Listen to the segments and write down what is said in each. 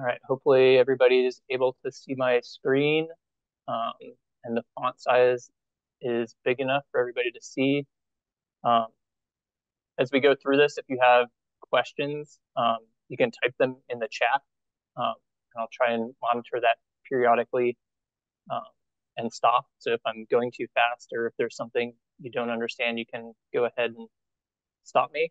All right, hopefully everybody is able to see my screen um, and the font size is big enough for everybody to see. Um, as we go through this, if you have questions, um, you can type them in the chat. Um, and I'll try and monitor that periodically um, and stop. So if I'm going too fast or if there's something you don't understand, you can go ahead and stop me.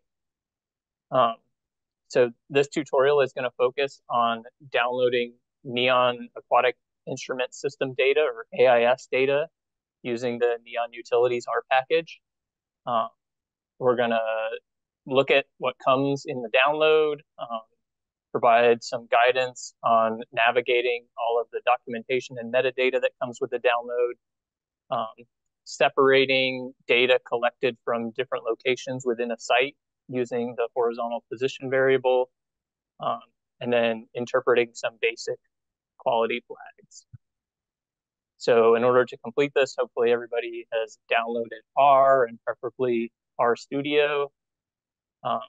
So this tutorial is going to focus on downloading Neon Aquatic Instrument System data or AIS data using the Neon Utilities R package. Uh, we're going to look at what comes in the download, um, provide some guidance on navigating all of the documentation and metadata that comes with the download, um, separating data collected from different locations within a site using the horizontal position variable, um, and then interpreting some basic quality flags. So in order to complete this, hopefully everybody has downloaded R and preferably RStudio. Um,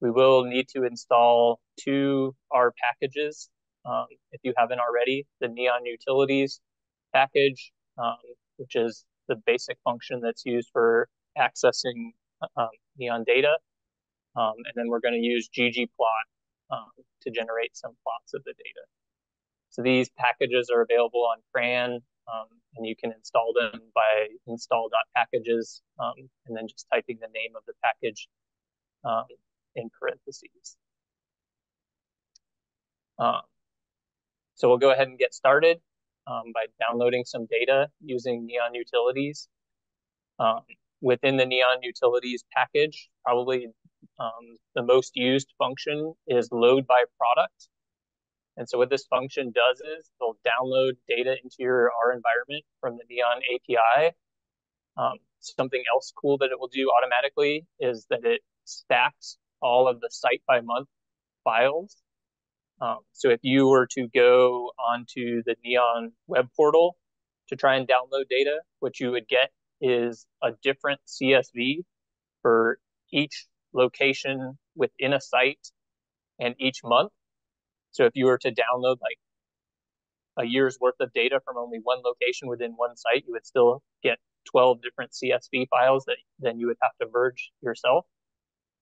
we will need to install two R packages um, if you haven't already. The Neon Utilities package, um, which is the basic function that's used for accessing um, Neon data. Um, and then we're going to use ggplot um, to generate some plots of the data. So these packages are available on CRAN, um, and you can install them by install.packages, um, and then just typing the name of the package um, in parentheses. Um, so we'll go ahead and get started um, by downloading some data using Neon Utilities. Within the Neon Utilities package, probably the most used function is load by product. And so what this function does is it'll download data into your R environment from the Neon API. Um, something else cool that it will do automatically is that it stacks all of the site by month files. Um, so if you were to go onto the Neon web portal to try and download data, what you would get is a different CSV for each location within a site and each month. So if you were to download like a year's worth of data from only one location within one site, you would still get 12 different CSV files that then you would have to merge yourself.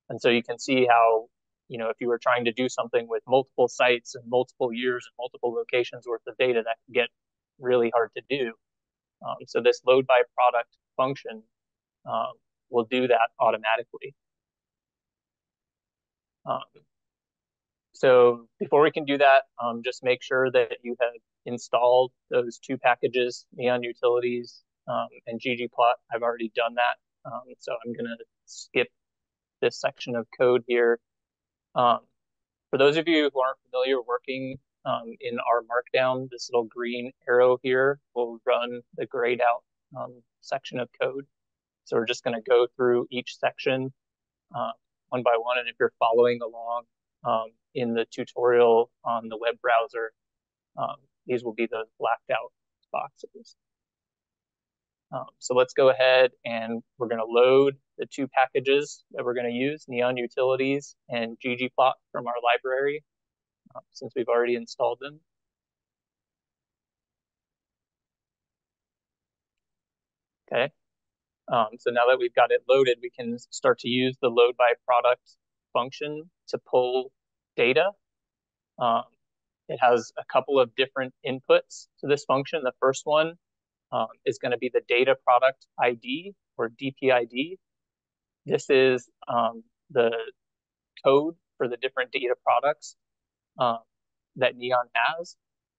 And so you can see how, you know, if you were trying to do something with multiple sites and multiple years and multiple locations worth of data, that can get really hard to do. Um, so this load by product function um, will do that automatically. Um, so before we can do that, um, just make sure that you have installed those two packages, Neon Utilities um, and ggplot. I've already done that. Um, so I'm going to skip this section of code here. Um, for those of you who aren't familiar working um, in R Markdown, this little green arrow here will run the grayed out um, section of code. So we're just going to go through each section uh, one by one. And if you're following along, um, in the tutorial on the web browser. Um, these will be the blacked out boxes. Um, so let's go ahead and we're going to load the two packages that we're going to use, Neon Utilities and ggplot from our library, uh, since we've already installed them. Okay, um, so now that we've got it loaded, we can start to use the load by product function to pull data. Um, it has a couple of different inputs to this function. The first one um, is going to be the data product ID or DPID. This is um, the code for the different data products um, that Neon has.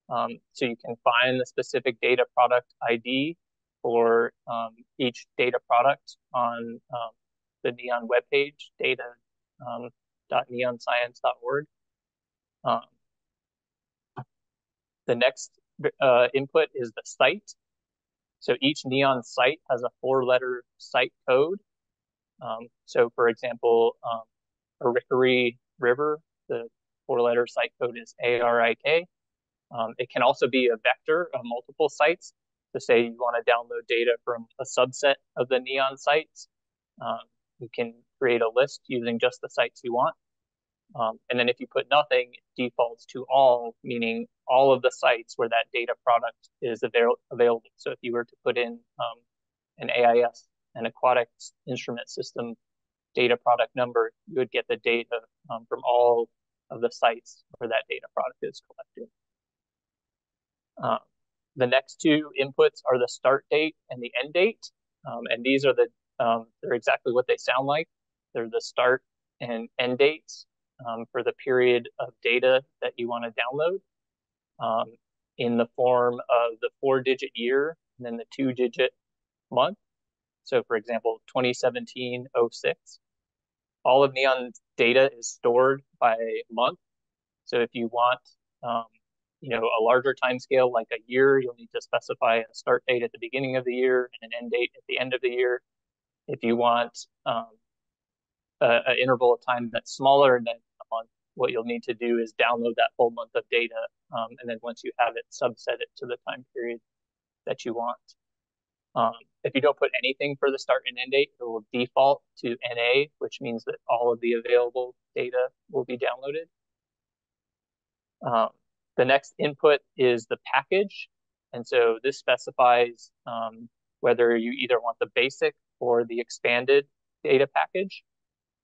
Um, so you can find the specific data product ID for um, each data product on the Neon webpage, data www.neonscience.org. Um, the next uh, input is the site. So each Neon site has a four-letter site code. Um, so for example, um, Arikaree River, the four-letter site code is ARIK. Um, it can also be a vector of multiple sites. To say you want to download data from a subset of the Neon sites, um, you can create a list using just the sites you want. Um, and then if you put nothing, it defaults to all, meaning all of the sites where that data product is avail available. So if you were to put in um, an AIS, an aquatic instrument system data product number, you would get the data um, from all of the sites where that data product is collected. The next two inputs are the start date and the end date. Um, and these are the, um, they're exactly what they sound like. They're the start and end dates um, for the period of data that you want to download um, in the form of the four digit year and then the two digit month. So for example, 2017 06. All of Neon data is stored by month. So if you want, um, you know, a larger time scale like a year, you'll need to specify a start date at the beginning of the year and an end date at the end of the year. If you want um, an interval of time that's smaller than a month, what you'll need to do is download that full month of data. Um, and then once you have it, subset it to the time period that you want. Um, if you don't put anything for the start and end date, it will default to NA, which means that all of the available data will be downloaded. The next input is the package. And so this specifies um, whether you either want the basic or the expanded data package.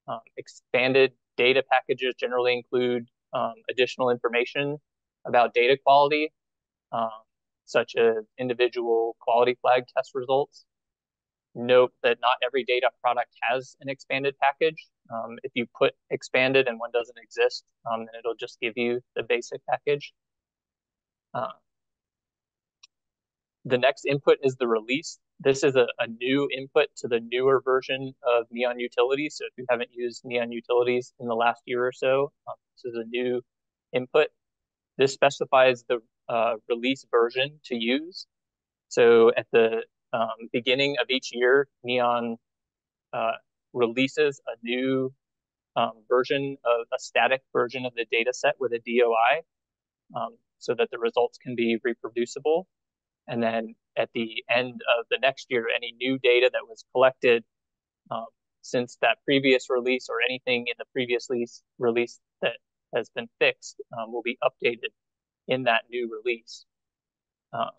Um, expanded data packages generally include um, additional information about data quality, um, such as individual quality flag test results. Note that not every data product has an expanded package. Um, if you put expanded and one doesn't exist, um, then it'll just give you the basic package. Uh, the next input is the release. This is a, a, new input to the newer version of Neon Utilities. So if you haven't used Neon Utilities in the last year or so, um, this is a new input. This specifies the uh, release version to use. So at the um, beginning of each year, Neon uh, releases a new um, version of a static version of the data set with a DOI um, so that the results can be reproducible. And then at the end of the next year, any new data that was collected um, since that previous release or anything in the previous release that has been fixed um, will be updated in that new release. Um,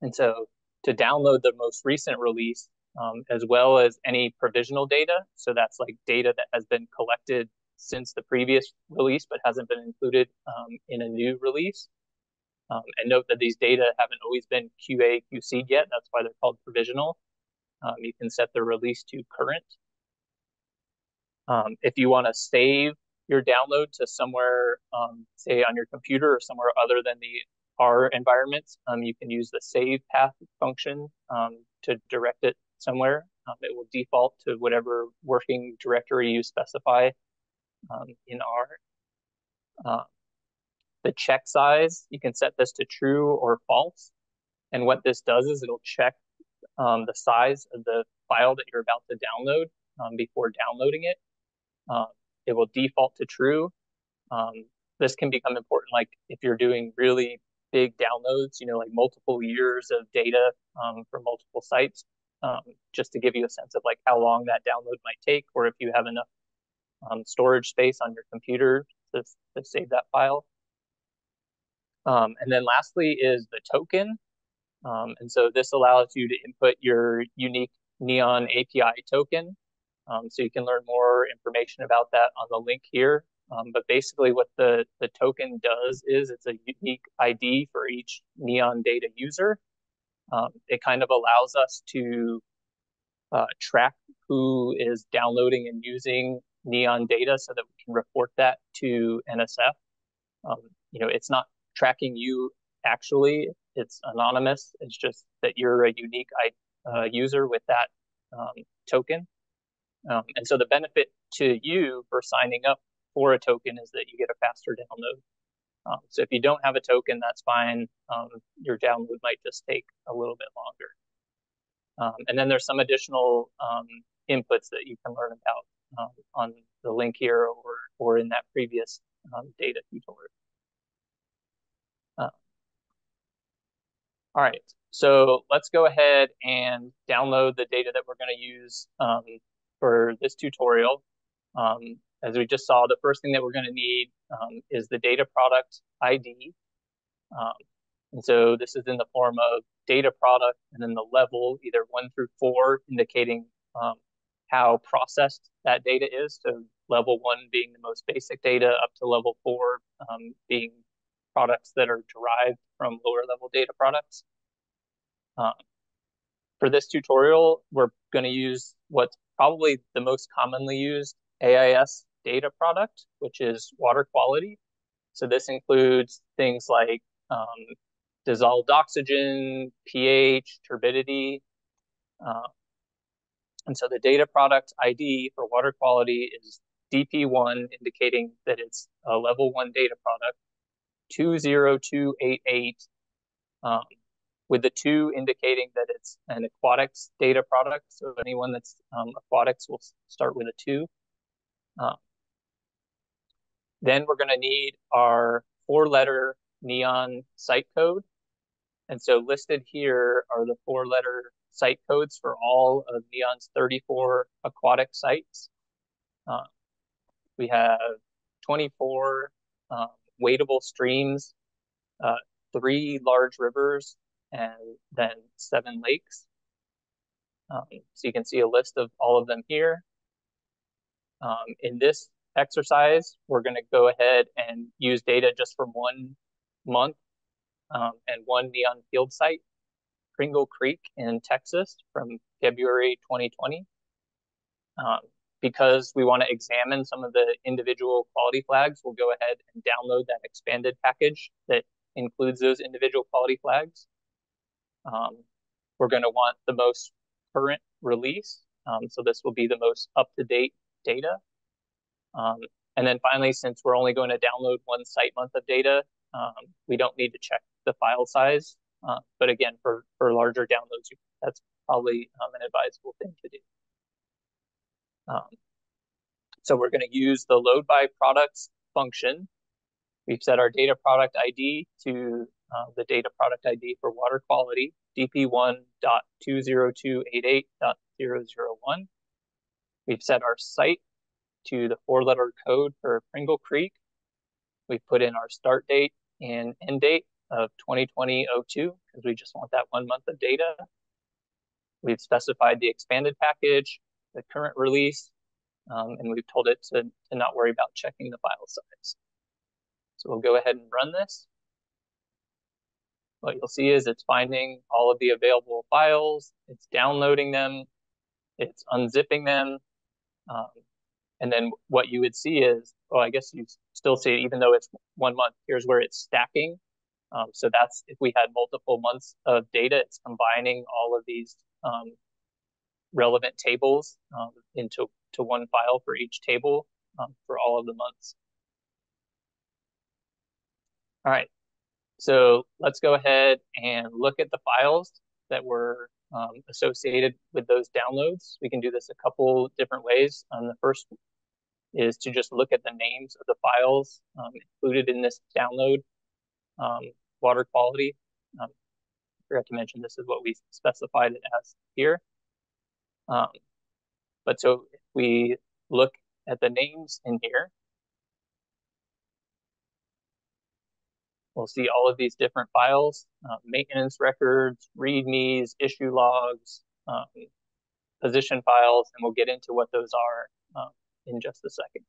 and so to download the most recent release, um, as well as any provisional data, so that's like data that has been collected since the previous release but hasn't been included um, in a new release. Um, and note that these data haven't always been QA, QC'd yet. That's why they're called provisional. Um, you can set the release to current. Um, if you want to save your download to somewhere, um, say on your computer or somewhere other than the R environment, um, you can use the save path function to direct it somewhere. It will default to whatever working directory you specify um, in R. Uh, the check size, you can set this to true or false. And what this does is it'll check the size of the file that you're about to download before downloading it. Uh, it will default to true. Um, this can become important, like if you're doing really big downloads, you know, like multiple years of data um, from multiple sites, um, just to give you a sense of like how long that download might take, or if you have enough um, storage space on your computer to, to save that file. Um, and then lastly is the token. Um, and so this allows you to input your unique Neon API token. Um, so you can learn more information about that on the link here. Um, but basically what the, the token does is it's a unique ID for each Neon data user. Um, it kind of allows us to uh, track who is downloading and using Neon data so that we can report that to NSF. Um, you know, it's not tracking you actually, it's anonymous. It's just that you're a unique uh, user with that um, token. Um, and so the benefit to you for signing up for a token is that you get a faster download. Um, so if you don't have a token, that's fine. Um, your download might just take a little bit longer. Um, and then there's some additional um, inputs that you can learn about um, on the link here or, or in that previous data tutorial. Uh, all right, so let's go ahead and download the data that we're going to use um, for this tutorial. Um, as we just saw, the first thing that we're going to need um, is the data product ID. Um, and so this is in the form of data product and then the level, either one through four, indicating um, how processed that data is. So level one being the most basic data up to level four um, being products that are derived from lower level data products. Um, for this tutorial, we're going to use what's probably the most commonly used AIS data product, which is water quality. So this includes things like um, dissolved oxygen, pH, turbidity. Uh, and so the data product ID for water quality is DP1, indicating that it's a level one data product, 20288, um, with the two indicating that it's an aquatics data product. So anyone that's um, aquatics will start with a two. Um, then we're going to need our four letter NEON site code. And so listed here are the four letter site codes for all of NEON's 34 aquatic sites. Uh, we have 24 um, wadable streams, uh, three large rivers, and then seven lakes. Um, so you can see a list of all of them here. Um, in this exercise, we're going to go ahead and use data just from one month um, and one neon field site, Pringle Creek in Texas from February 2020. Um, because we want to examine some of the individual quality flags, we'll go ahead and download that expanded package that includes those individual quality flags. Um, we're going to want the most current release. Um, so this will be the most up-to-date data. Um, and then finally, since we're only going to download one site month of data, um, we don't need to check the file size. Uh, but again, for, for larger downloads, that's probably um, an advisable thing to do. Um, so we're going to use the load by products function. We've set our data product ID to uh, the data product ID for water quality, dp1.20288.001. We've set our site to the four letter code for Pringle Creek. We've put in our start date and end date of 2020-02 because we just want that one month of data. We've specified the expanded package, the current release, um, and we've told it to, to not worry about checking the file size. So we'll go ahead and run this. What you'll see is it's finding all of the available files, it's downloading them, it's unzipping them, um, and then what you would see is, oh, I guess you still see even though it's one month, here's where it's stacking. Um, so that's if we had multiple months of data, it's combining all of these um, relevant tables um, into to one file for each table um, for all of the months. All right, so let's go ahead and look at the files that were um, associated with those downloads. We can do this a couple different ways. Um, the first is to just look at the names of the files included in this download um, water quality. Um, I forgot to mention this is what we specified it as here. Um, but so if we look at the names in here, we'll see all of these different files, uh, maintenance records, readmes, issue logs, um, position files, and we'll get into what those are um, in just a second.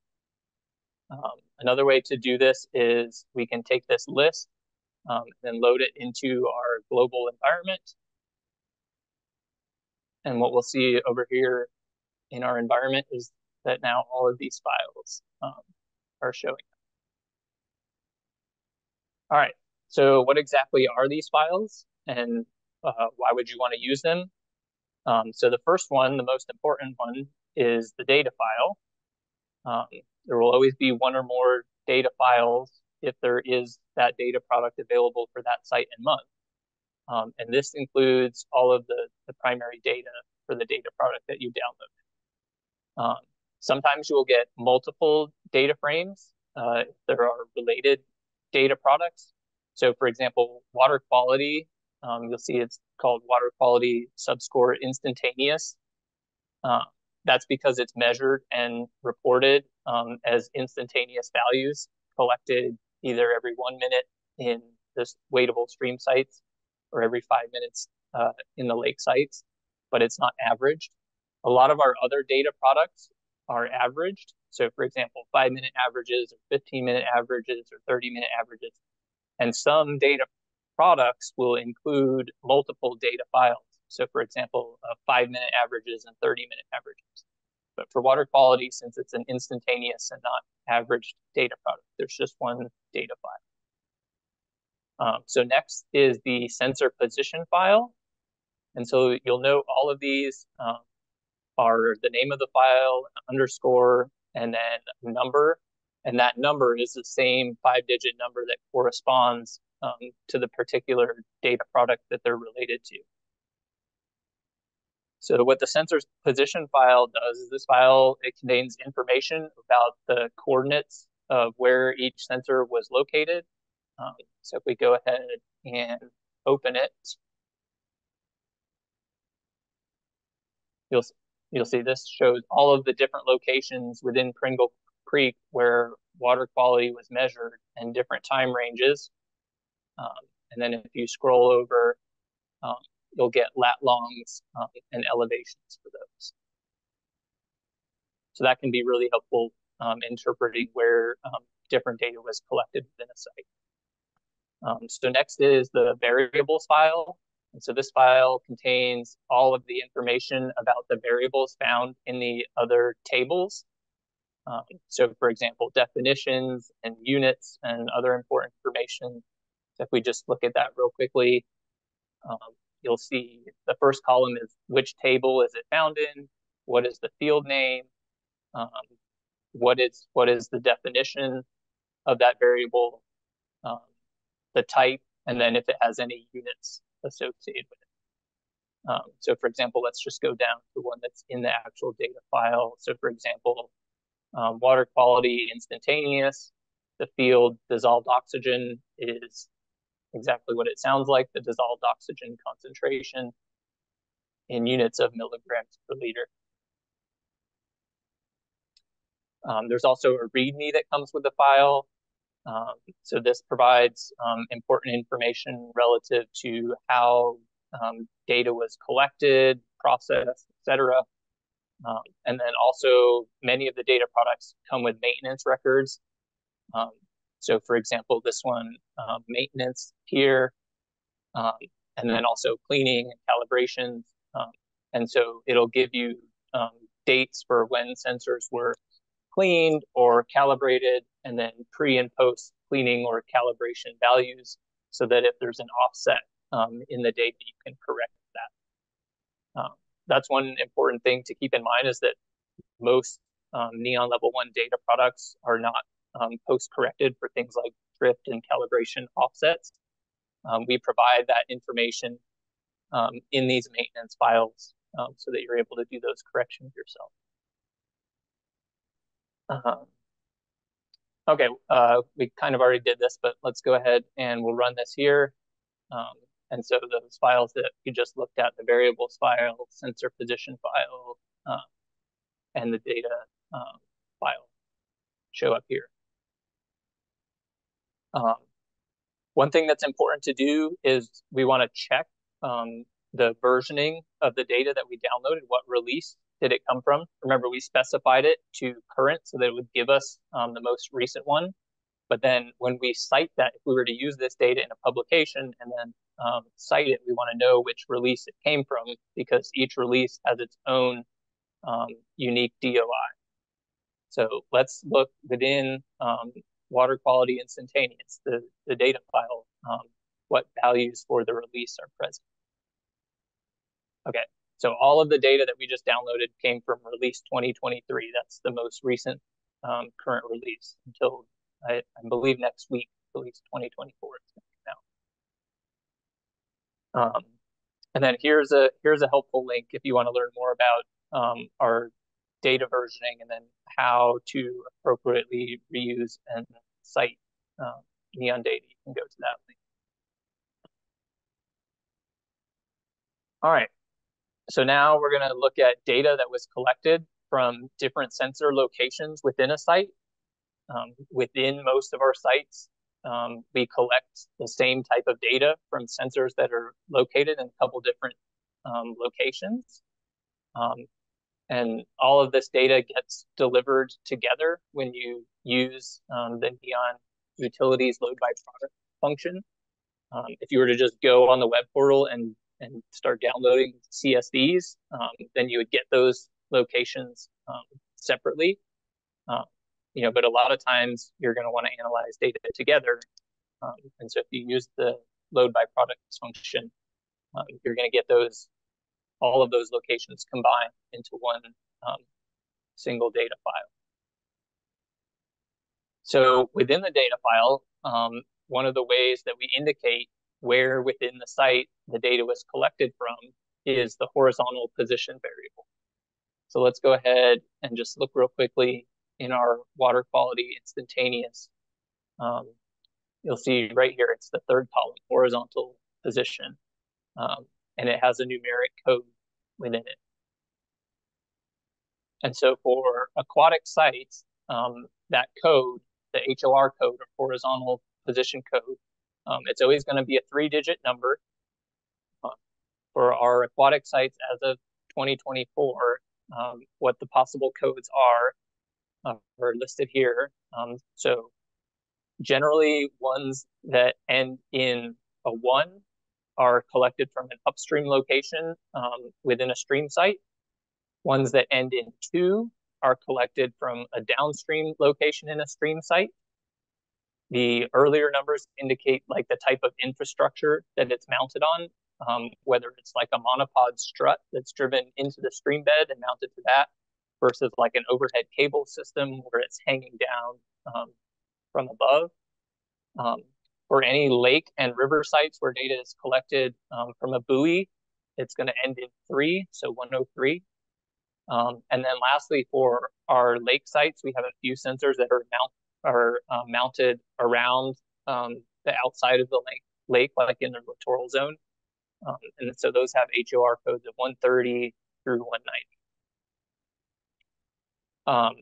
Um, another way to do this is we can take this list um, then load it into our global environment. And what we'll see over here in our environment is that now all of these files um, are showing up. All right, so what exactly are these files and uh, why would you want to use them? Um, so the first one, the most important one, is the data file. Um, there will always be one or more data files if there is that data product available for that site and month. Um, and this includes all of the, the primary data for the data product that you download. Um, sometimes you will get multiple data frames uh, if there are related data products. So for example, water quality, um, you'll see it's called water quality subscore instantaneous. Uh, that's because it's measured and reported um, as instantaneous values collected either every one minute in this wadeable stream sites or every five minutes uh, in the lake sites, but it's not averaged. A lot of our other data products are averaged. So for example, five minute averages or 15 minute averages or 30 minute averages. And some data products will include multiple data files. So for example, uh, five minute averages and 30 minute averages. But for water quality, since it's an instantaneous and not averaged data product, there's just one data file. Um, so next is the sensor position file. And so you'll note all of these um, are the name of the file, underscore, and then number. And that number is the same five digit number that corresponds um, to the particular data product that they're related to. So what the sensor's position file does is this file, it contains information about the coordinates of where each sensor was located. Um, so if we go ahead and open it, you'll, you'll see this shows all of the different locations within Pringle Creek where water quality was measured and different time ranges. Um, and then if you scroll over, um, you'll get lat longs um, and elevations for those. So that can be really helpful um, interpreting where um, different data was collected within a site. Um, so next is the variables file. And so this file contains all of the information about the variables found in the other tables. Um, so for example, definitions and units and other important information. So if we just look at that real quickly, um, you'll see the first column is which table is it found in, what is the field name, um, what is what is the definition of that variable, um, the type, and then if it has any units associated with it. Um, so for example, let's just go down to one that's in the actual data file. So for example, um, water quality instantaneous, the field dissolved oxygen is exactly what it sounds like, the dissolved oxygen concentration in units of milligrams per liter. Um, there's also a README that comes with the file. Um, so this provides um, important information relative to how um, data was collected, processed, etc. Um, and then also many of the data products come with maintenance records. Um, so for example, this one, um, maintenance here, um, and then also cleaning and calibrations. Um, and so it'll give you um, dates for when sensors were cleaned or calibrated, and then pre and post cleaning or calibration values so that if there's an offset um, in the data, you can correct that. Um, that's one important thing to keep in mind is that most NEON level one data products are not um, post-corrected for things like drift and calibration offsets. Um, we provide that information um, in these maintenance files um, so that you're able to do those corrections yourself. Uh-huh. okay, uh, we kind of already did this, but let's go ahead and we'll run this here. Um, and so those files that you just looked at, the variables file, sensor position file, uh, and the data um, file show up here. Um, one thing that's important to do is we want to check um, the versioning of the data that we downloaded. What release did it come from? Remember, we specified it to current so that it would give us um, the most recent one. But then when we cite that, if we were to use this data in a publication and then um, cite it, we want to know which release it came from because each release has its own um, unique DOI. So let's look within um, water quality instantaneous, the, the data file, um, what values for the release are present. Okay, so all of the data that we just downloaded came from release 2023. That's the most recent um, current release until I, I, believe next week, release 2024 is going to come out. Um, and then here's a here's a helpful link if you want to learn more about um, our data versioning and then how to appropriately reuse and cite um, Neon data. You can go to that link. All right. So now we're going to look at data that was collected from different sensor locations within a site. Um, within most of our sites, um, we collect the same type of data from sensors that are located in a couple different um, locations. And all of this data gets delivered together when you use um, the Neon utilities load by product function. Um, if you were to just go on the web portal and and start downloading CSVs, um, then you would get those locations um, separately. Uh, you know, but a lot of times you're going to want to analyze data together. Um, and so if you use the load by products function, you're going to get those all of those locations combined into one um, single data file. So within the data file, um, one of the ways that we indicate where within the site the data was collected from is the horizontal position variable. So let's go ahead and just look real quickly in our water quality instantaneous. Um, you'll see right here, it's the third column, horizontal position, um, and it has a numeric code within it. And so for aquatic sites, um, that code, the HOR code or horizontal position code, um, it's always going to be a three digit number. Uh, for our aquatic sites as of 2024, um, what the possible codes are uh, are listed here. Um, so generally ones that end in a one are collected from an upstream location um, within a stream site. Ones that end in two are collected from a downstream location in a stream site. The earlier numbers indicate like the type of infrastructure that it's mounted on, um, whether it's like a monopod strut that's driven into the stream bed and mounted to that, versus like an overhead cable system where it's hanging down um, from above. Um, for any lake and river sites where data is collected um, from a buoy, it's going to end in three, so 103. Um, and then lastly, for our lake sites, we have a few sensors that are mount are uh, mounted around um, the outside of the lake, lake, like in the littoral zone. Um, and so those have HOR codes of 130 through 190. Um,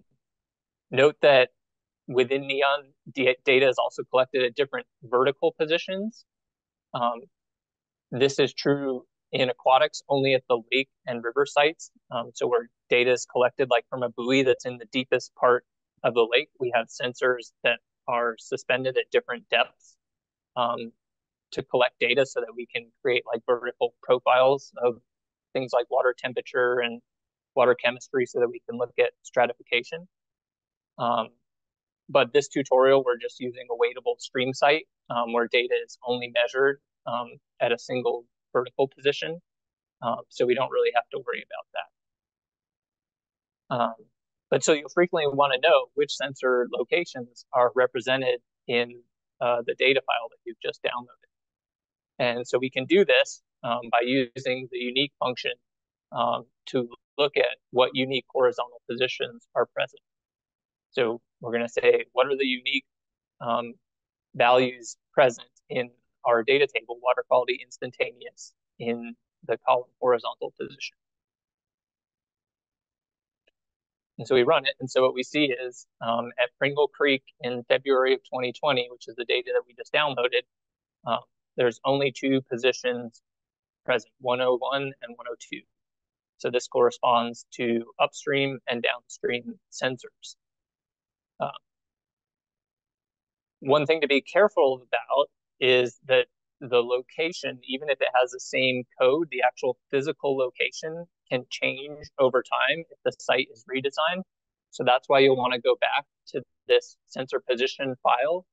note that within Neon, data is also collected at different vertical positions. Um, this is true in aquatics only at the lake and river sites. Um, so where data is collected like from a buoy that's in the deepest part of the lake, we have sensors that are suspended at different depths um, to collect data so that we can create like vertical profiles of things like water temperature and water chemistry so that we can look at stratification. Um, but this tutorial, we're just using a wadeable stream site um, where data is only measured um, at a single vertical position. Um, so we don't really have to worry about that. Um, but so you'll frequently want to know which sensor locations are represented in uh, the data file that you've just downloaded. And so we can do this um, by using the unique function um, to look at what unique horizontal positions are present. So we're going to say, what are the unique um, values present in our data table, water quality instantaneous, in the column horizontal position? And so we run it. And so what we see is um, at Pringle Creek in February of 2020, which is the data that we just downloaded, um, there's only two positions present, 101 and 102. So this corresponds to upstream and downstream sensors. Um, one thing to be careful about is that the location, even if it has the same code, the actual physical location can change over time if the site is redesigned. So that's why you'll want to go back to this sensor position file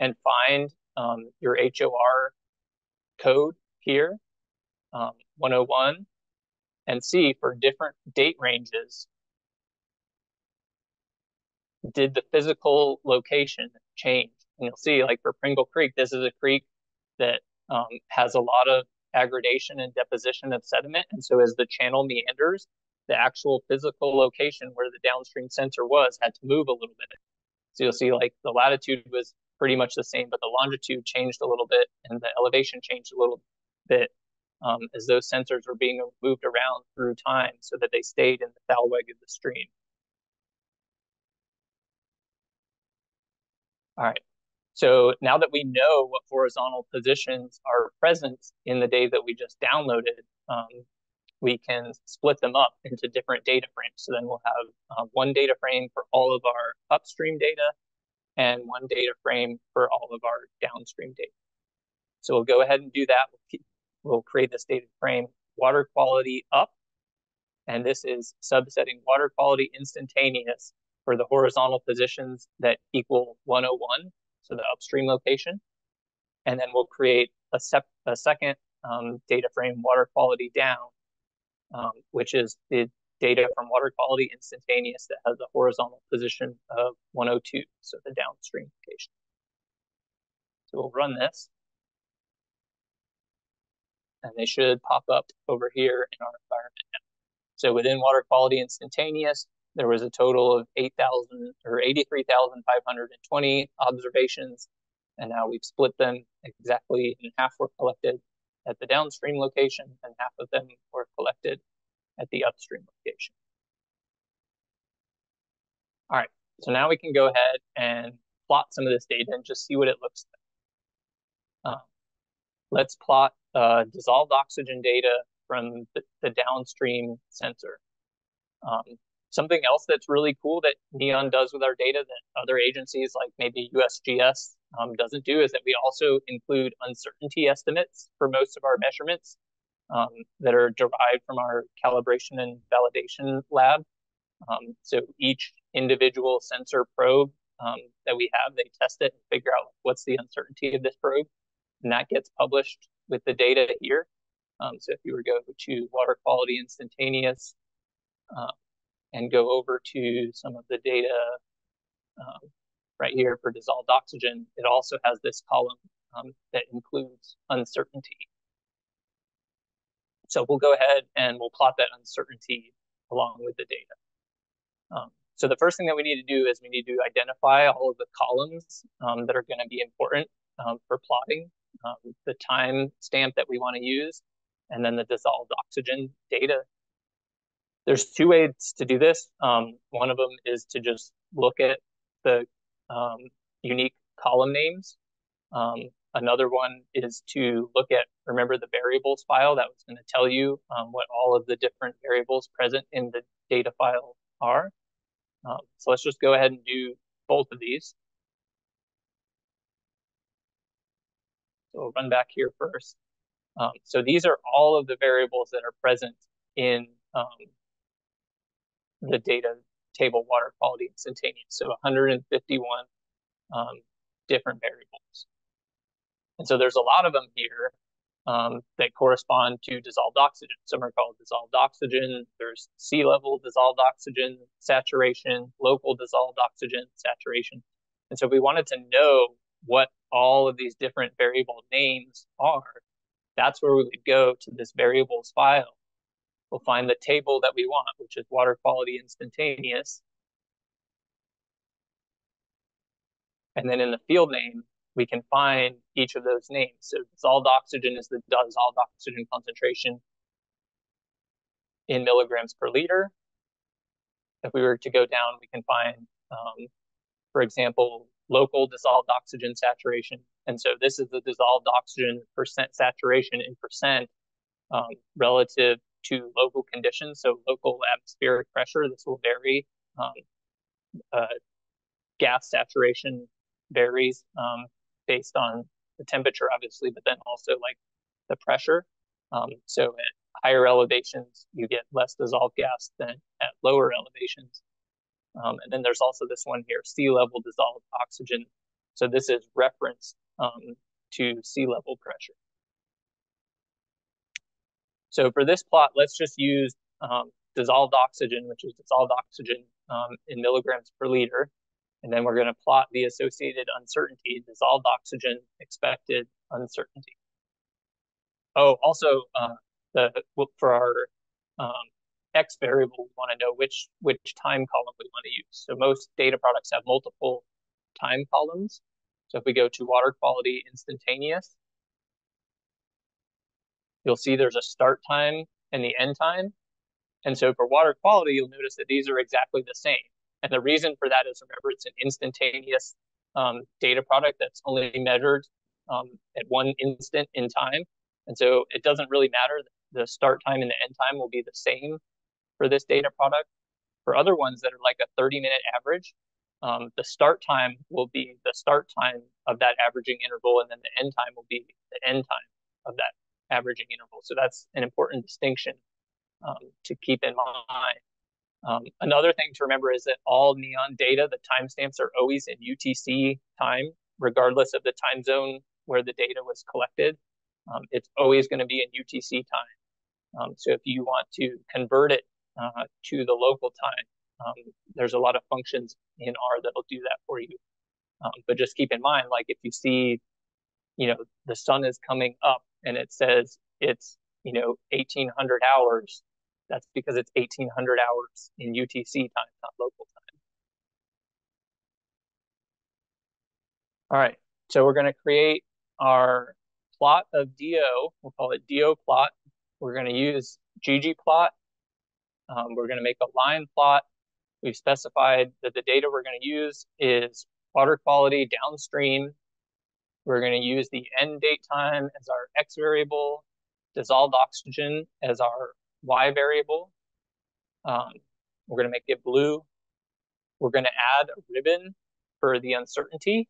and find um, your HOR code here, um, 101, and see for different date ranges did the physical location change? And you'll see, like for Pringle Creek, this is a creek that um, has a lot of aggradation and deposition of sediment. And so as the channel meanders, the actual physical location where the downstream sensor was had to move a little bit. So you'll see like the latitude was pretty much the same, but the longitude changed a little bit and the elevation changed a little bit um, as those sensors were being moved around through time so that they stayed in the thalweg of the stream. All right, so now that we know what horizontal positions are present in the data that we just downloaded, um, we can split them up into different data frames. So then we'll have uh, one data frame for all of our upstream data and one data frame for all of our downstream data. So we'll go ahead and do that. We'll, keep, we'll create this data frame, water quality up, and this is subsetting water quality instantaneous for the horizontal positions that equal 101, so the upstream location. And then we'll create a, a second um, data frame, water quality down, um, which is the data from water quality instantaneous that has a horizontal position of 102, so the downstream location. So we'll run this. And they should pop up over here in our environment now. So within water quality instantaneous, there was a total of 8,000 or 83,520 observations. And now we've split them exactly in half were collected at the downstream location and half of them were collected at the upstream location. All right, so now we can go ahead and plot some of this data and just see what it looks like. Um, let's plot uh, dissolved oxygen data from the, the downstream sensor. Um, something else that's really cool that Neon does with our data that other agencies like maybe USGS um, doesn't do is that we also include uncertainty estimates for most of our measurements um, that are derived from our calibration and validation lab. Um, so each individual sensor probe um, that we have, they test it and figure out what's the uncertainty of this probe. And that gets published with the data here. Um, so if you were to go to water quality instantaneous uh, and go over to some of the data um, right here for dissolved oxygen, it also has this column um, that includes uncertainty. So we'll go ahead and we'll plot that uncertainty along with the data. Um, so the first thing that we need to do is we need to identify all of the columns um, that are going to be important um, for plotting, um, the time stamp that we want to use, and then the dissolved oxygen data. There's two ways to do this. Um, one of them is to just look at the um, unique column names. Another one is to look at, remember the variables file that was going to tell you um, what all of the different variables present in the data file are. Um, so let's just go ahead and do both of these. So we'll run back here first. Um, so these are all of the variables that are present in um, the data table water quality instantaneous. So 151 um, different variables. And so there's a lot of them here um, that correspond to dissolved oxygen. Some are called dissolved oxygen. There's sea level dissolved oxygen saturation, local dissolved oxygen saturation. And so we wanted to know what all of these different variable names are. That's where we would go to this variables file. We'll find the table that we want, which is water quality instantaneous. And then in the field name, we can find each of those names. So dissolved oxygen is the dissolved oxygen concentration in milligrams per liter. If we were to go down, we can find, um, for example, local dissolved oxygen saturation. And so this is the dissolved oxygen percent saturation in percent um, relative to local conditions. So local atmospheric pressure, this will vary. Um, uh, gas saturation varies um, based on the temperature, obviously, but then also like the pressure. Um, so at higher elevations, you get less dissolved gas than at lower elevations. Um, and then there's also this one here, sea level dissolved oxygen. So this is reference um, to sea level pressure. So for this plot, let's just use um, dissolved oxygen, which is dissolved oxygen um, in milligrams per liter. And then we're going to plot the associated uncertainty, dissolved oxygen, expected uncertainty. Oh, also uh, the for our um, X variable, we want to know which which time column we want to use. So most data products have multiple time columns. So if we go to water quality instantaneous, you'll see there's a start time and the end time. And so for water quality, you'll notice that these are exactly the same. And the reason for that is remember, it's an instantaneous um, data product that's only measured um, at one instant in time. And so it doesn't really matter. The start time and the end time will be the same for this data product. For other ones that are like a 30 minute average, um, the start time will be the start time of that averaging interval, and then the end time will be the end time of that averaging interval. So that's an important distinction um, to keep in mind. Um, another thing to remember is that all neon data, the timestamps are always in UTC time, regardless of the time zone where the data was collected. Um, it's always going to be in UTC time. Um, so if you want to convert it uh, to the local time, um, there's a lot of functions in R that'll do that for you. Um, but just keep in mind, like if you see, you know, the sun is coming up and it says it's, you know, 1800 hours, that's because it's 1800 hours in UTC time, not local time. All right, so we're going to create our plot of DO. We'll call it DO plot. We're going to use ggplot. Um, we're going to make a line plot We've specified that the data we're going to use is water quality downstream. We're going to use the end date time as our X variable, dissolved oxygen as our Y variable. Um, we're going to make it blue. We're going to add a ribbon for the uncertainty.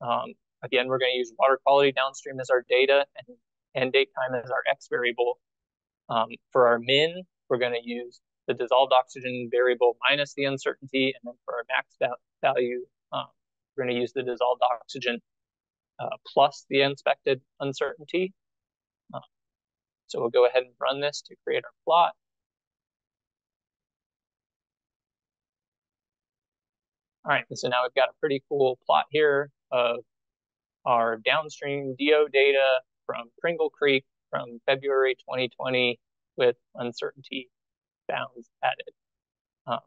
Um, again, we're going to use water quality downstream as our data and end date time as our X variable. Um, for our min, we're going to use the dissolved oxygen variable minus the uncertainty. And then for our max value, um, we're going to use the dissolved oxygen uh, plus the expanded uncertainty. Uh, so we'll go ahead and run this to create our plot. All right, so now we've got a pretty cool plot here of our downstream DO data from Pringle Creek from February 2020 with uncertainty bounds added. Um,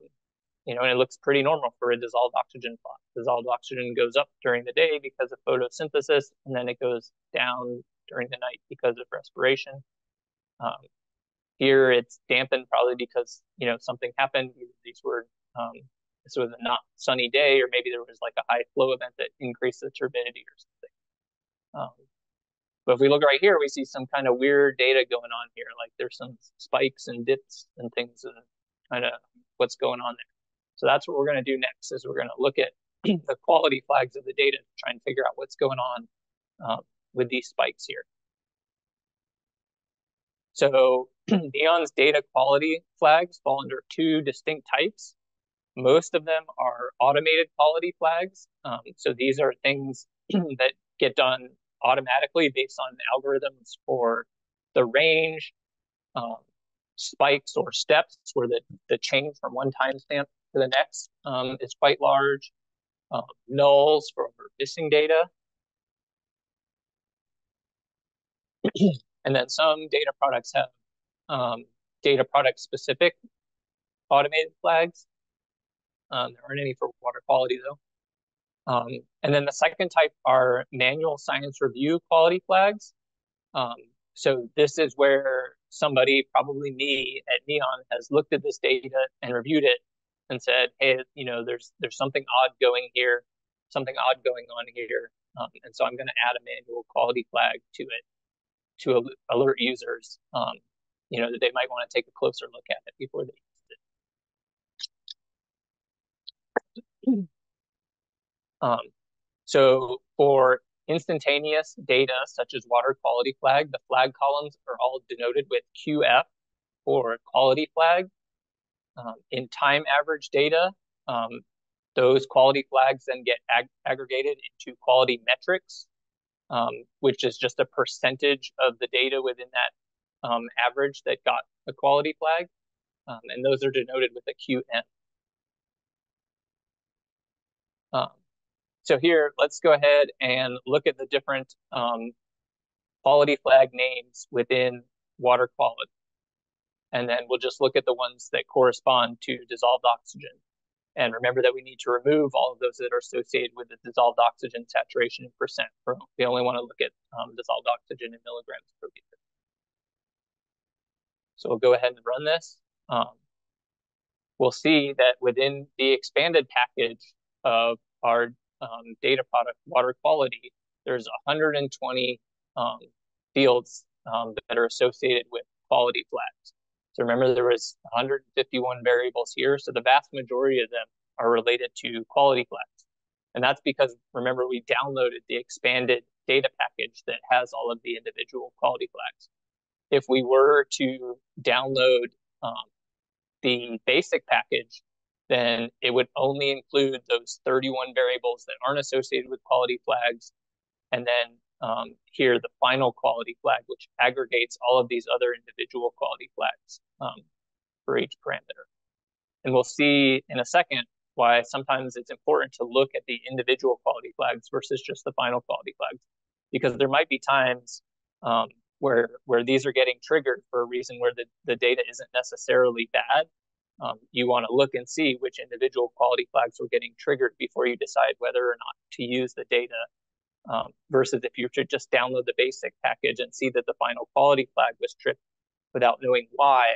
you know, and it looks pretty normal for a dissolved oxygen plot. Dissolved oxygen goes up during the day because of photosynthesis, and then it goes down during the night because of respiration. Um, here it's dampened probably because, you know, something happened. These were, um, this was a not sunny day, or maybe there was like a high flow event that increased the turbidity or something. Um, but if we look right here, we see some kind of weird data going on here. Like there's some spikes and dips and things and kind of what's going on there. So that's what we're going to do next is we're going to look at the quality flags of the data to try and figure out what's going on um, with these spikes here. So Neon's data quality flags fall under two distinct types. Most of them are automated quality flags. Um, so these are things that get done automatically based on algorithms for the range, um, spikes or steps where the, the change from one timestamp to the next um, is quite large, um, nulls for missing data. and then some data products have um, data product specific automated flags. Um, there aren't any for water quality though. Um, and then the second type are manual science review quality flags. Um, so this is where somebody, probably me at Neon, has looked at this data and reviewed it and said, hey, you know, there's there's something odd going here, something odd going on here. Um, and so I'm going to add a manual quality flag to it to alert users, um, you know, that they might want to take a closer look at it before they use it. Um, so for instantaneous data, such as water quality flag, the flag columns are all denoted with QF for quality flag. Um, in time average data, um, those quality flags then get ag aggregated into quality metrics, um, which is just a percentage of the data within that um, average that got a quality flag. Um, and those are denoted with a QM. Um, so here, let's go ahead and look at the different quality flag names within water quality. And then we'll just look at the ones that correspond to dissolved oxygen. And remember that we need to remove all of those that are associated with the dissolved oxygen saturation percent. We only want to look at um, dissolved oxygen in milligrams per liter. So we'll go ahead and run this. Um, we'll see that within the expanded package of our um, data product water quality, there's 120 um, fields um, that are associated with quality flags. So remember, there was 151 variables here. So the vast majority of them are related to quality flags. And that's because, remember, we downloaded the expanded data package that has all of the individual quality flags. If we were to download um, the basic package, then it would only include those 31 variables that aren't associated with quality flags. And then um, here, the final quality flag, which aggregates all of these other individual quality flags um, for each parameter. And we'll see in a second why sometimes it's important to look at the individual quality flags versus just the final quality flags, because there might be times um, where where these are getting triggered for a reason where the, the data isn't necessarily bad. Um, you want to look and see which individual quality flags were getting triggered before you decide whether or not to use the data um, versus if you should just download the basic package and see that the final quality flag was tripped without knowing why,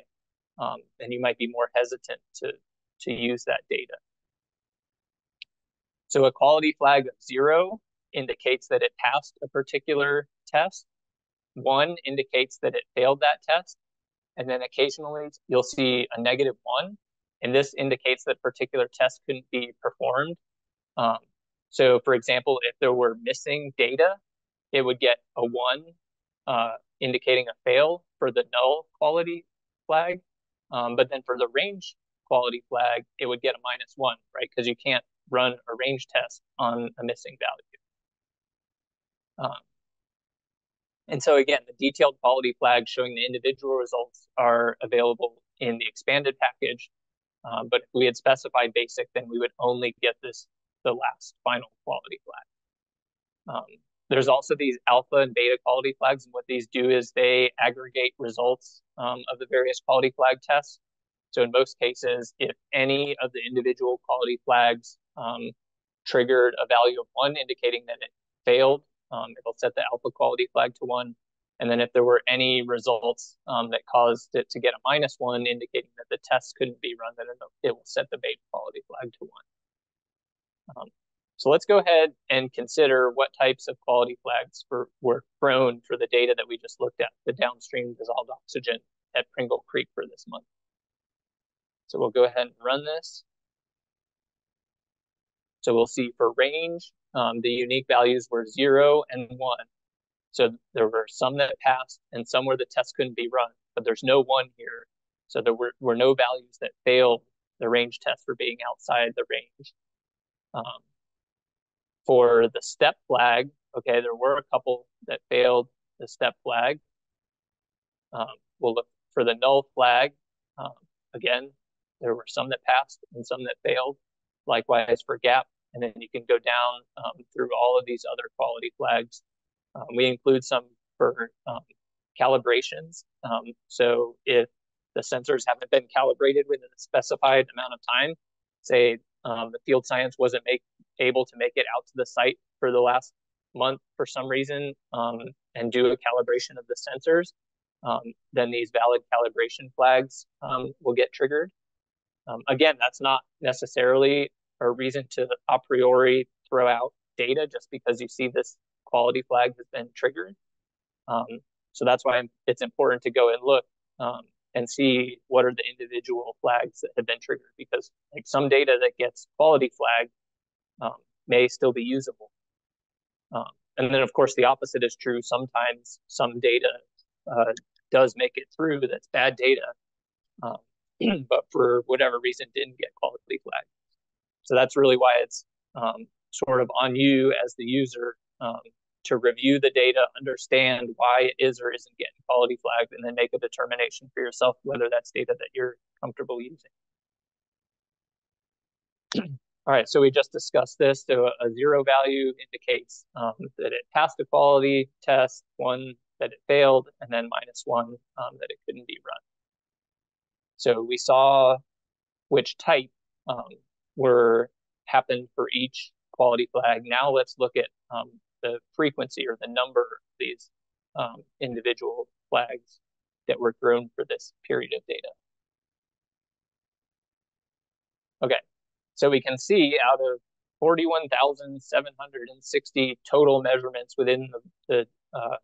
um, then you might be more hesitant to, to use that data. So a quality flag of zero indicates that it passed a particular test. One indicates that it failed that test. And then occasionally you'll see a negative one. And this indicates that particular test couldn't be performed. Um, so for example, if there were missing data, it would get a one uh, indicating a fail for the null quality flag. Um, but then for the range quality flag, it would get a minus one, right? Because you can't run a range test on a missing value. Um, and so again, the detailed quality flags showing the individual results are available in the expanded package. Um, but if we had specified basic, then we would only get this the last final quality flag. Um, there's also these alpha and beta quality flags, and what these do is they aggregate results um, of the various quality flag tests. So in most cases, if any of the individual quality flags um, triggered a value of one, indicating that it failed, um, it'll set the alpha quality flag to one. And then if there were any results um, that caused it to get a minus one, indicating that the test couldn't be run, then it will set the beta quality flag to one. Um, so let's go ahead and consider what types of quality flags for, were thrown for the data that we just looked at, the downstream dissolved oxygen at Pringle Creek for this month. So we'll go ahead and run this. So we'll see for range, um, the unique values were zero and one. So there were some that passed and some where the test couldn't be run, but there's no one here. So there were, were no values that failed the range test for being outside the range. Um, for the step flag, okay, there were a couple that failed the step flag. Um, we'll look for the null flag. Um, again, there were some that passed and some that failed. Likewise for gap, and then you can go down um, through all of these other quality flags. Um, we include some for um, calibrations. Um, so if the sensors haven't been calibrated within a specified amount of time, say um, the field science wasn't make, able to make it out to the site for the last month for some reason um, and do a calibration of the sensors, um, then these valid calibration flags um, will get triggered. Um, again, that's not necessarily a reason to a priori throw out data just because you see this quality flag has been triggered. Um, so that's why it's important to go and look and see what are the individual flags that have been triggered because like some data that gets quality flagged um, may still be usable. Um, and then of course the opposite is true. Sometimes some data uh, does make it through that's bad data, um, but for whatever reason didn't get quality flagged. So that's really why it's um, sort of on you as the user um, to review the data, understand why it is or isn't getting quality flagged, and then make a determination for yourself whether that's data that you're comfortable using. All right, so we just discussed this. So a, zero value indicates um, that it passed a quality test, one that it failed, and then minus one um, that it couldn't be run. So we saw which type um, were happened for each quality flag. Now let's look at um, the frequency or the number of these um, individual flags. that were grown for this period of data. Okay, so we can see out of 41,760 total measurements within the, the uh,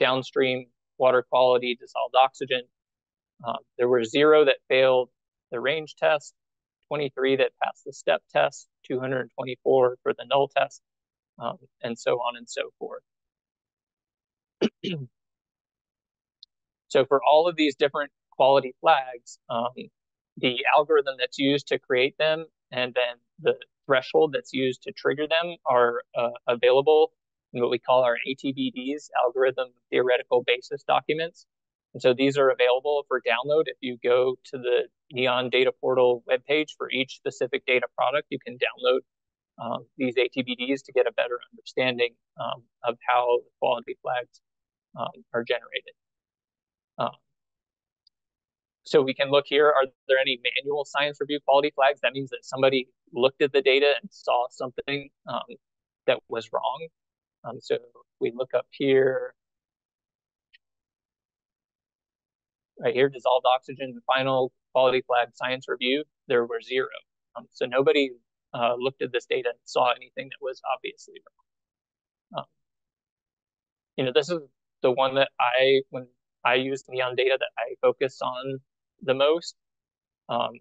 downstream water quality dissolved oxygen, um, there were zero that failed the range test, 23 that passed the step test, 224 for the null test, um, and so on and so forth. so for all of these different quality flags, um, the algorithm that's used to create them and then the threshold that's used to trigger them are uh, available in what we call our ATBDs, algorithm theoretical basis documents. And so these are available for download. If you go to the Neon Data Portal webpage for each specific data product, you can download um, these ATBDs to get a better understanding um, of how the quality flags um, are generated. Um, so we can look here, are there any manual science review quality flags? That means that somebody looked at the data and saw something um, that was wrong. Um, so we look up here, right here, dissolved oxygen, final quality flag science review, there were zero. Um, so nobody uh, looked at this data and saw anything that was obviously wrong. Um, you know, this is the one that I, when I use Neon data that I focus on the most. Um,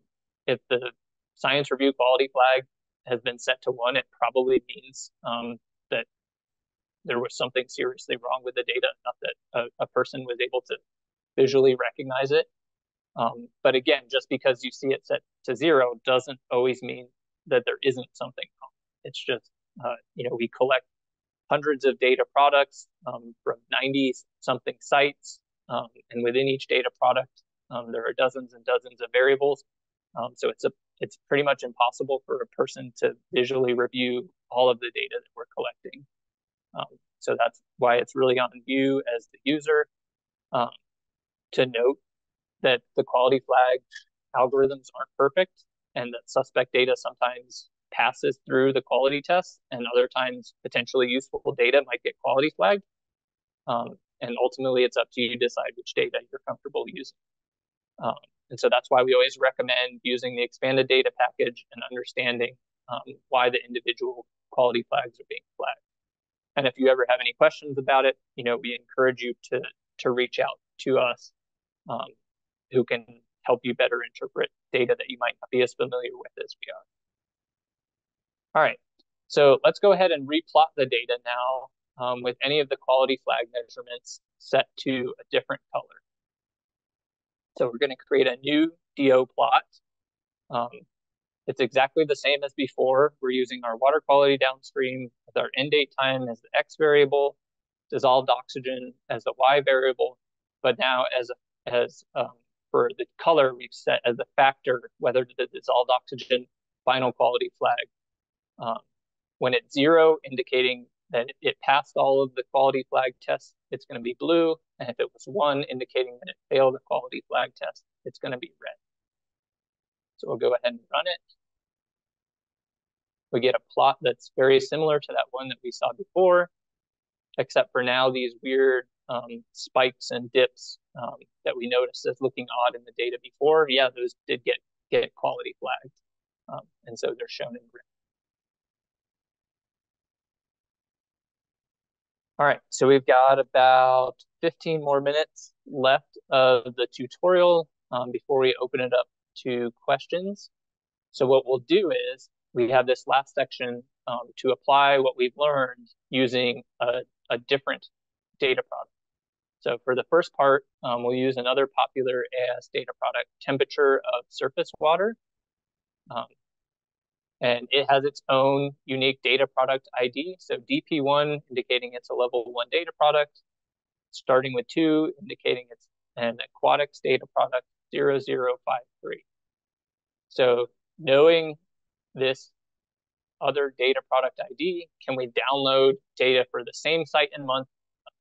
if the science review quality flag has been set to one, it probably means um, that there was something seriously wrong with the data, not that a, a person was able to visually recognize it. Um, but again, just because you see it set to zero doesn't always mean that there isn't something wrong. It's just, uh, you know, we collect hundreds of data products um, from 90 something sites. Um, and within each data product, um, there are dozens and dozens of variables. Um, so it's a it's pretty much impossible for a person to visually review all of the data that we're collecting. Um, so that's why it's really on you as the user um, to note that the quality flag algorithms aren't perfect and that suspect data sometimes passes through the quality test and other times potentially useful data might get quality flagged. Um, and ultimately it's up to you to decide which data you're comfortable using. Um, and so that's why we always recommend using the expanded data package and understanding um, why the individual quality flags are being flagged. And if you ever have any questions about it, you know, we encourage you to to reach out to us, um, who can help you better interpret data that you might not be as familiar with as we are. All right, so let's go ahead and replot the data now um, with any of the quality flag measurements set to a different color. So we're going to create a new DO plot. Um, it's exactly the same as before. We're using our water quality downstream with our end date time as the X variable, dissolved oxygen as the Y variable, but now as as um, for the color we've set as a factor whether the dissolved oxygen final quality flag. Um, when it's zero, indicating that it passed all of the quality flag tests, it's going to be blue. And if it was one, indicating that it failed the quality flag test, it's going to be red. So we'll go ahead and run it. We get a plot that's very similar to that one that we saw before, except for now these weird um, spikes and dips um, that we noticed as looking odd in the data before. Yeah, those did get, get quality flagged. Um, and so they're shown in red. All right, so we've got about 15 more minutes left of the tutorial um, before we open it up to questions. So what we'll do is we have this last section um, to apply what we've learned using a, a, different data product. So for the first part, um, we'll use another popular AIS data product, temperature of surface water. Um, and it has its own unique data product ID. So DP1 indicating it's a level one data product, starting with two indicating it's an aquatics data product 0053. So knowing this other data product ID, can we download data for the same site and month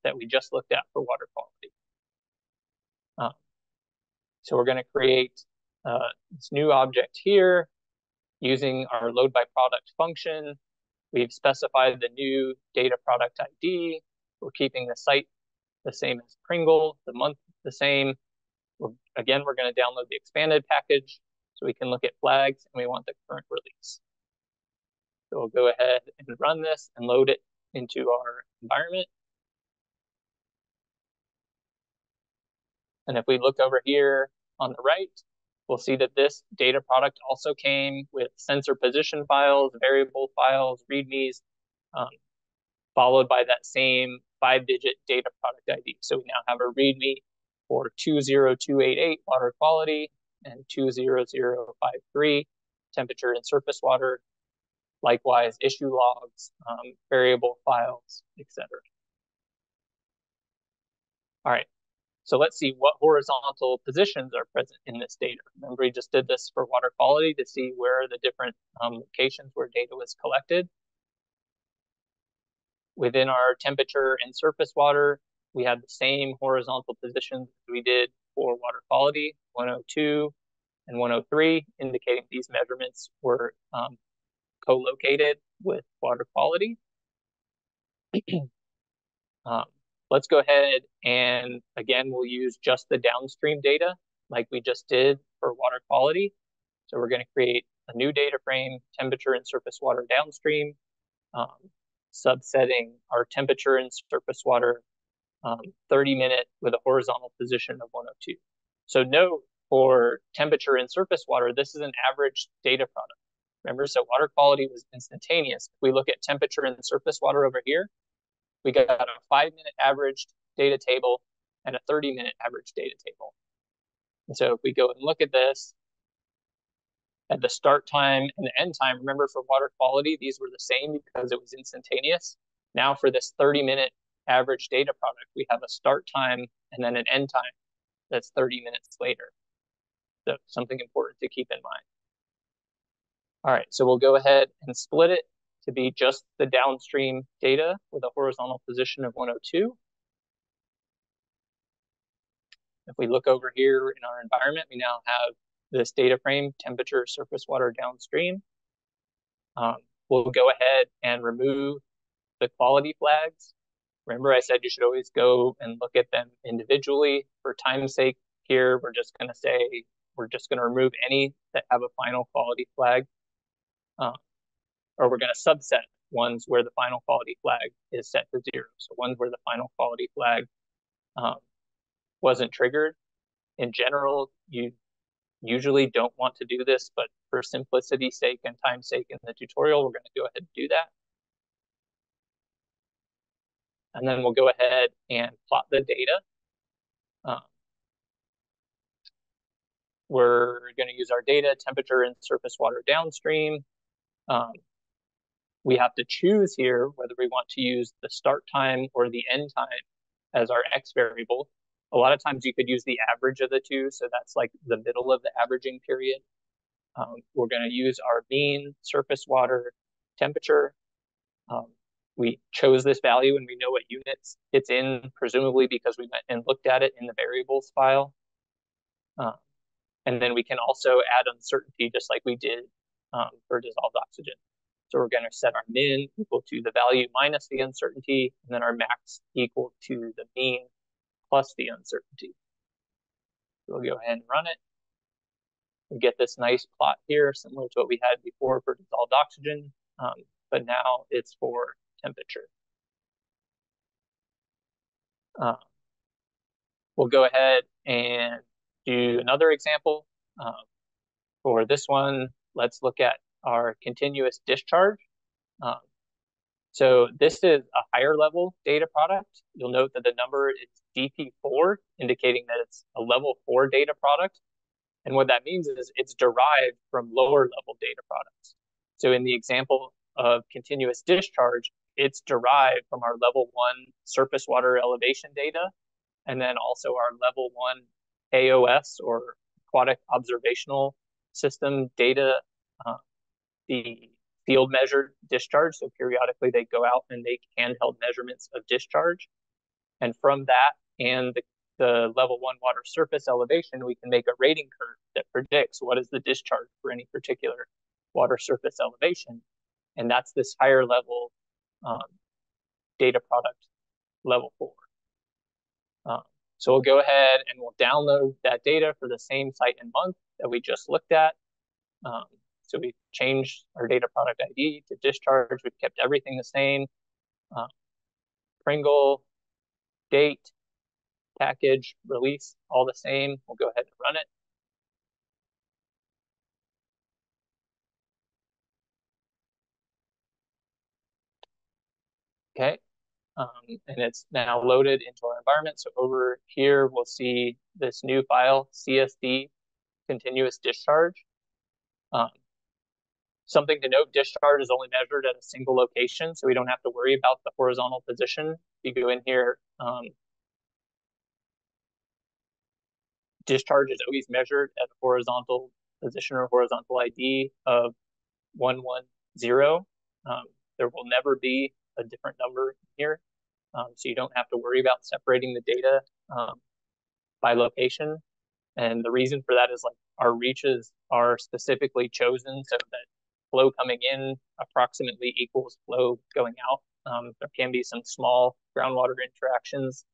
that we just looked at for water quality? Um, so we're going to create uh, this new object here Using our load by product function, we've specified the new data product ID. We're keeping the site the same as Pringle, the month the same, We're, again, we're going to download the expanded package so we can look at flags and we want the current release. So we'll go ahead and run this and load it into our environment. And if we look over here on the right, we'll see that this data product also came with sensor position files, variable files, readmes, um, followed by that same five-digit data product ID. So we now have a README for 20288 water quality and 20053 temperature and surface water. Likewise, issue logs, um, variable files, etc. All right, so let's see what horizontal positions are present in this data. Remember, we just did this for water quality to see where the different um, locations where data was collected. Within our temperature and surface water, we had the same horizontal positions we did for water quality, 102 and 103, indicating these measurements were um, co-located with water quality. um, let's go ahead and again, we'll use just the downstream data like we just did for water quality. So we're gonna create a new data frame, temperature and surface water downstream, um, subsetting our temperature and surface water um, 30 minute with a horizontal position of 102. So note for temperature and surface water, this is an average data product. Remember, so water quality was instantaneous. If we look at temperature and surface water over here, we got a five minute average data table and a 30 minute average data table. And so if we go and look at this, at the start time and the end time, remember for water quality, these were the same because it was instantaneous. Now for this 30 minute average data product, we have a start time and then an end time that's 30 minutes later. So something important to keep in mind. All right, so we'll go ahead and split it to be just the downstream data with a horizontal position of 102. If we look over here in our environment, we now have this data frame, temperature, surface water downstream. Um, we'll go ahead and remove the quality flags. Remember I said you should always go and look at them individually. For time's sake here, we're just gonna say, we're just gonna remove any that have a final quality flag. Um, or we're gonna subset ones where the final quality flag is set to zero. So ones where the final quality flag um, wasn't triggered. In general, you usually don't want to do this, but for simplicity's sake and time's sake in the tutorial, we're going to go ahead and do that. And then we'll go ahead and plot the data. Um, we're going to use our data, temperature, and surface water downstream. Um, we have to choose here whether we want to use the start time or the end time as our x variable. A lot of times you could use the average of the two, so that's like the middle of the averaging period. Um, we're going to use our mean surface water temperature. Um, we chose this value and we know what units it's in, presumably because we went and looked at it in the variables file. Um, and then we can also add uncertainty just like we did um, for dissolved oxygen. So we're going to set our min equal to the value minus the uncertainty, and then our max equal to the mean plus the uncertainty. We'll go ahead and run it. We get this nice plot here, similar to what we had before for dissolved oxygen, um, but now it's for temperature. Um, we'll go ahead and do another example. Um, for this one, let's look at our continuous discharge. Um, so this is a higher level data product. You'll note that the number is DP4, indicating that it's a level four data product. And what that means is it's derived from lower level data products. So in the example of continuous discharge, it's derived from our level one surface water elevation data, and then also our level one AOS or aquatic observational system data, uh, the field measured discharge. So periodically they go out and make handheld measurements of discharge. And from that and the, the level one water surface elevation, we can make a rating curve that predicts what is the discharge for any particular water surface elevation. And that's this higher level um, data product level four. Um, so we'll go ahead and we'll download that data for the same site and month that we just looked at. Um, so we changed our data product ID to discharge. We've kept everything the same. Uh, Pringle, date, package, release, all the same. We'll go ahead and run it. Okay, um, and it's now loaded into our environment. So over here, we'll see this new file, CSD, continuous discharge. Um, something to note, discharge is only measured at a single location, so we don't have to worry about the horizontal position. If you go in here, um, discharge is always measured at a horizontal position or horizontal ID of 110. Um, there will never be a different number here. Um, so you don't have to worry about separating the data um, by location. And the reason for that is like our reaches are specifically chosen so that flow coming in approximately equals flow going out. Um, there can be some small groundwater interactions,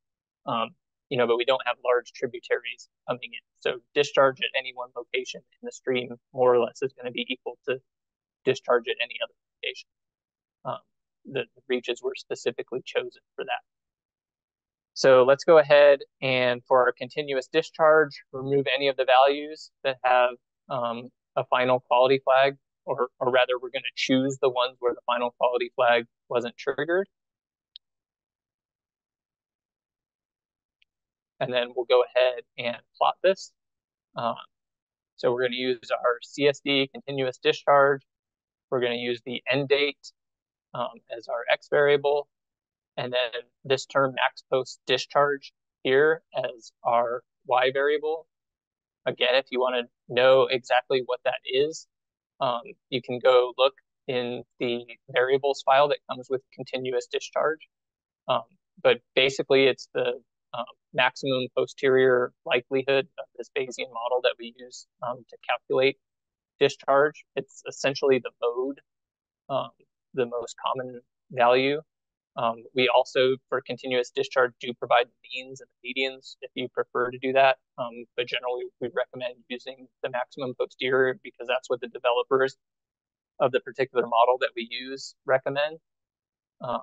um, you know, but we don't have large tributaries coming in. So discharge at any one location in the stream more or less is going to be equal to discharge at any other location. Um, the, the reaches were specifically chosen for that. So let's go ahead and for our continuous discharge, remove any of the values that have um, a final quality flag, or, or rather we're gonna choose the ones where the final quality flag wasn't triggered. And then we'll go ahead and plot this. Um, so we're gonna use our CSD continuous discharge. We're gonna use the end date um, as our X variable. And then this term max post discharge here as our Y variable. Again, if you want to know exactly what that is, um, you can go look in the variables file that comes with continuous discharge. Um, but basically, it's the um, maximum posterior likelihood of this Bayesian model that we use um, to calculate discharge. It's essentially the mode um, the most common value. Um, we also, for continuous discharge, do provide means and medians if you prefer to do that. Um, but generally, we recommend using the maximum posterior because that's what the developers of the particular model that we use recommend. Um,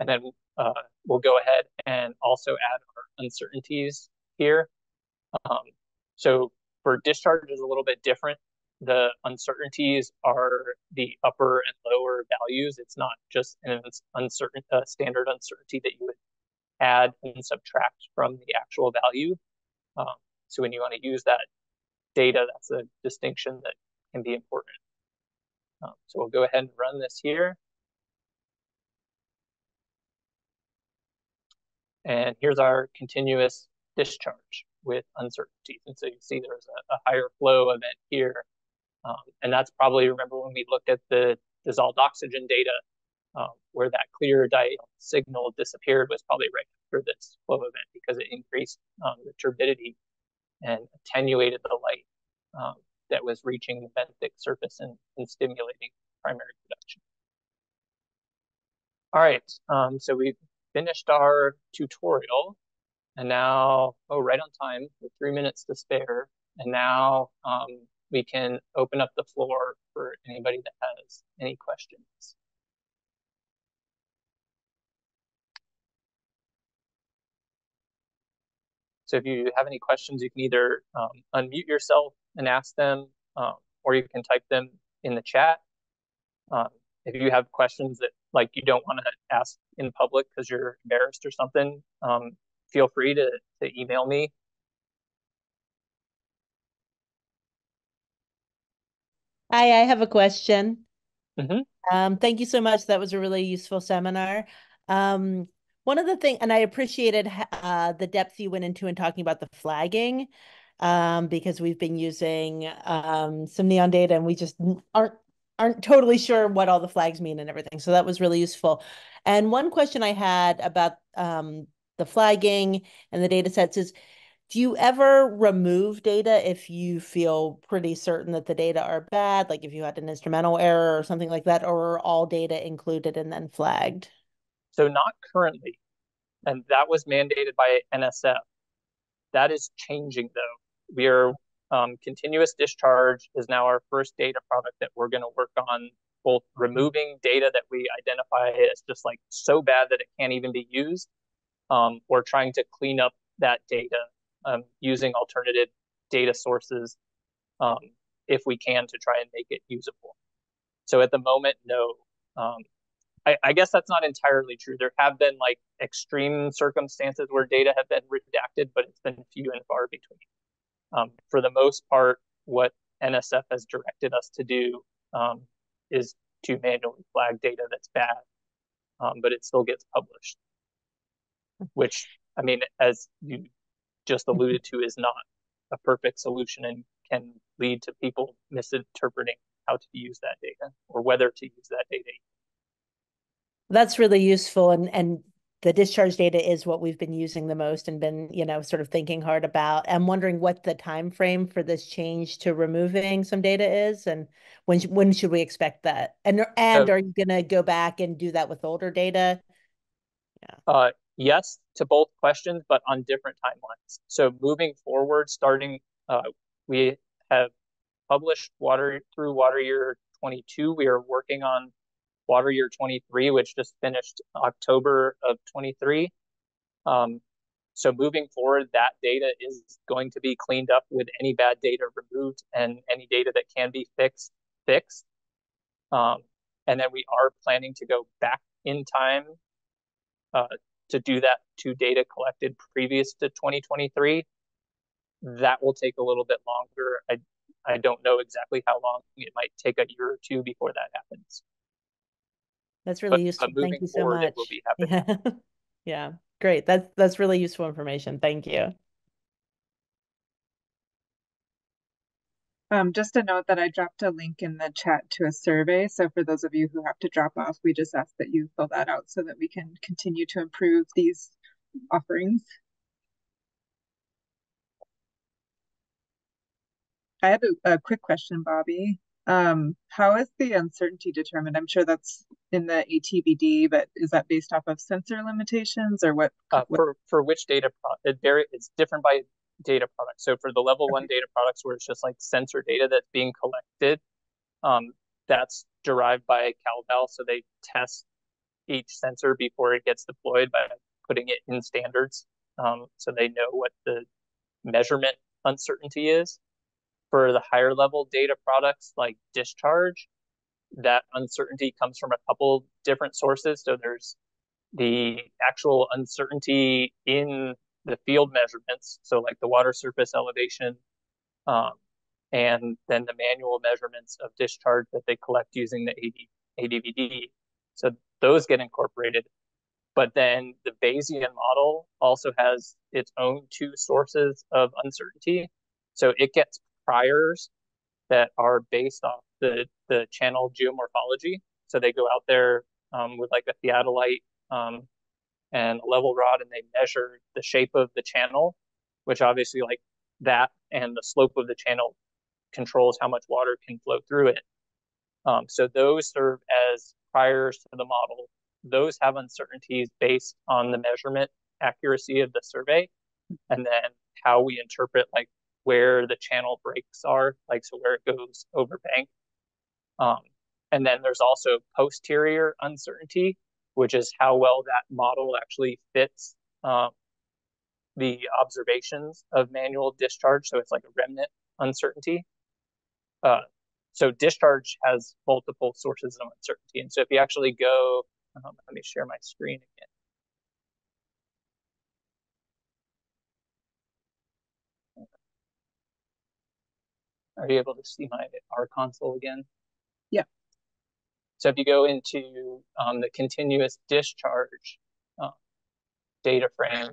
and then uh, we'll go ahead and also add our uncertainties here. Um, so for discharge is a little bit different the uncertainties are the upper and lower values. It's not just an uncertain uh, standard uncertainty that you would add and subtract from the actual value. Um, so when you want to use that data, that's a distinction that can be important. Um, so we'll go ahead and run this here. And here's our continuous discharge with uncertainties. And so you see there's a, a higher flow event here um, and that's probably, remember when we looked at the dissolved oxygen data, um, where that clear diel signal disappeared was probably right after this flow event because it increased um, the turbidity and attenuated the light um, that was reaching the benthic surface and, and stimulating primary production. All right, um, so we've finished our tutorial and now, oh, right on time with three minutes to spare. And now um, we can open up the floor for anybody that has any questions. So if you have any questions, you can either um, unmute yourself and ask them, um, or you can type them in the chat. Um, if you have questions that like you don't want to ask in public because you're embarrassed or something, um, feel free to, to email me Hi, I have a question. Mm-hmm. Um, thank you so much. That was a really useful seminar. Um, one of the things, and I appreciated uh, the depth you went into in talking about the flagging, um, because we've been using um, some neon data and we just aren't aren't totally sure what all the flags mean and everything. So that was really useful. And one question I had about um, the flagging and the data sets is, do you ever remove data if you feel pretty certain that the data are bad, like if you had an instrumental error or something like that, or all data included and then flagged? So not currently. And that was mandated by NSF. that is changing though. We are um, continuous discharge is now our first data product that we're going to work on both removing data that we identify as just like so bad that it can't even be used, um, or trying to clean up that data um, using alternative data sources um, if we can to try and make it usable. So at the moment, no. Um, I, I, guess that's not entirely true. There have been like extreme circumstances where data have been redacted, but it's been few and far between. Um, for the most part, what NSF has directed us to do um, is to manually flag data that's bad, um, but it still gets published, which I mean, as you just alluded to, is not a perfect solution and can lead to people misinterpreting how to use that data or whether to use that data. That's really useful. And, and the discharge data is what we've been using the most and been, you know, sort of thinking hard about. I'm wondering what the time frame for this change to removing some data is and when, when should we expect that? And, and so, are you going to go back and do that with older data? Yeah. Uh, yes to both questions, but on different timelines. So moving forward, starting, uh, we have published water through water year 22. We are working on water year 23, which just finished October of 23. Um, so moving forward, that data is going to be cleaned up with any bad data removed and any data that can be fixed, fixed. Um, and then we are planning to go back in time uh, to do that to data collected previous to 2023. That will take a little bit longer. I I don't know exactly how long. It might take a year or two before that happens. That's really but, uh, useful. But Thank you so forward, much. Yeah. yeah, great. That's that's really useful information. Thank you. Um, just a note that I dropped a link in the chat to a survey. So for those of you who have to drop off, we just ask that you fill that out so that we can continue to improve these offerings. I had a, a quick question, Bobby. Um, how is the uncertainty determined? I'm sure that's in the ATBD, but is that based off of sensor limitations or what? Uh, what? For for which data it vary, it's different by data products. So for the level one data products, where it's just like sensor data that's being collected, um, that's derived by CalVal. So they test each sensor before it gets deployed by putting it in standards, um, so they know what the measurement uncertainty is for the higher level data products like discharge, that uncertainty comes from a couple different sources. So there's the actual uncertainty in the field measurements, so like the water surface elevation, um, and then the manual measurements of discharge that they collect using the AD, ADVD. So those get incorporated. But then the Bayesian model also has its own two sources of uncertainty. So it gets priors that are based off the, the channel geomorphology. So they go out there um, with like a theodolite um, and a level rod and they measure the shape of the channel, which obviously like that and the slope of the channel controls how much water can flow through it. Um, so those serve as priors to the model. Those have uncertainties based on the measurement accuracy of the survey and then how we interpret like where the channel breaks are, like so where it goes over bank. Um, and then there's also posterior uncertainty, which is how well that model actually fits um, the observations of manual discharge. So it's like a remnant uncertainty. Uh, so discharge has multiple sources of uncertainty. And so if you actually go, um, let me share my screen again. Are you able to see my R console again? So if you go into um, the continuous discharge uh, data frame,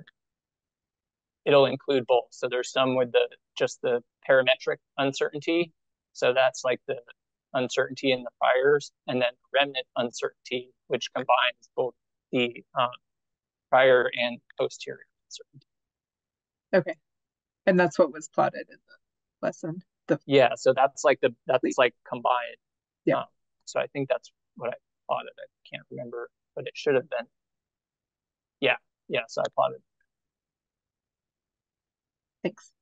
it'll include both. So there's some with the just the parametric uncertainty. So that's like the uncertainty in the priors, and then remnant uncertainty, which combines both the um, prior and posterior uncertainty. Okay. And that's what was plotted in the lesson the yeah so that's like the that's like combined yeah um, so i think that's what i plotted. I can't remember but it should have been. Yeah yeah so i plotted. Thanks.